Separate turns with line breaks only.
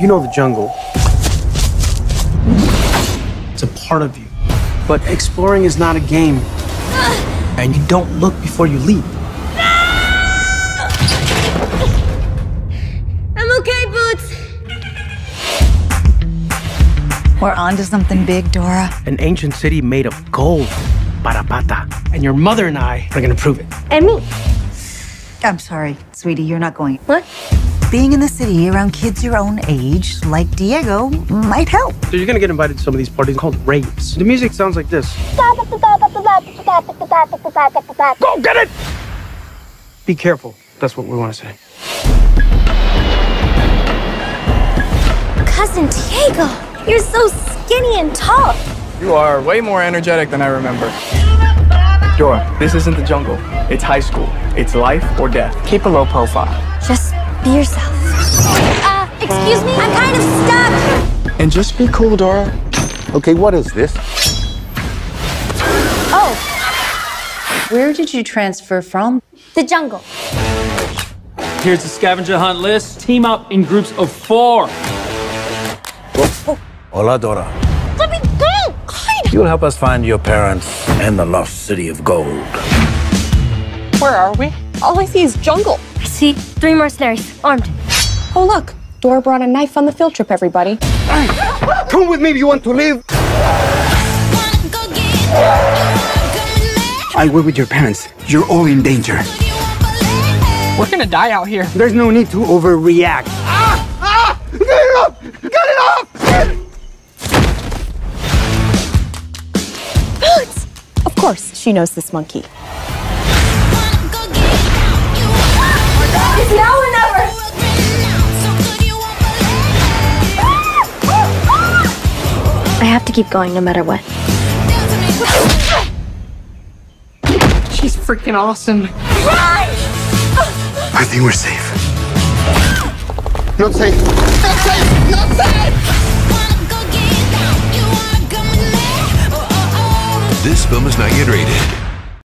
You know the jungle. It's a part of you. But exploring is not a game. And you don't look before you leap. No!
I'm okay, Boots.
We're on to something big, Dora.
An ancient city made of gold. Parapata. And your mother and I are gonna prove it.
And me.
I'm sorry, sweetie, you're not going.
What?
Being in the city around kids your own age, like Diego, might help.
So you're gonna get invited to some of these parties called raves. The music sounds like this. Go get it! Be careful. That's what we want to say.
Cousin Diego, you're so skinny and tall.
You are way more energetic than I remember. Dora, this isn't the jungle. It's high school. It's life or death. Keep a low profile.
Just be yourself. Excuse me, I'm kind of stuck.
And just be cool, Dora.
Okay, what is this?
Oh,
Where did you transfer from?
the jungle.
Here's the scavenger hunt list. Team up in groups of four. Oh.
Hola, Dora.
Let me go! Hide!
You'll help us find your parents and the lost city of gold.
Where are we? All I see is jungle.
I see three mercenaries, armed.
Oh, look. Dora brought a knife on the field trip, everybody.
Come with me if you want to live.
I work with your parents. You're all in danger.
We're gonna die out here.
There's no need to overreact. Ah! Ah! Get it up! Get it up!
Boots! Of course, she knows this monkey.
I have to keep going no matter what.
She's freaking awesome. Run!
I think we're safe.
Not safe.
Not safe. Not safe. This film is not yet rated.